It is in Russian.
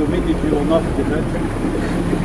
Только видите, у нас кидать. Ja,